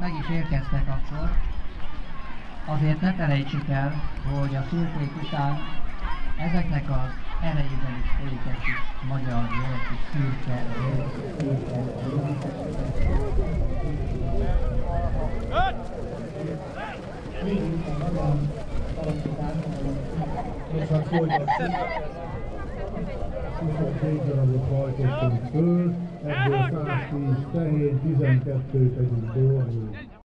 meg is érkeztek akkor. Azért ne felejtsük el, hogy a szürkék után ezeknek az erejében is folyik egy kis magyar jól, és szürke. Köszönöm. 7 darabot hajtottunk föl, ebből 110 tehén, 12-t együnk dohányunk.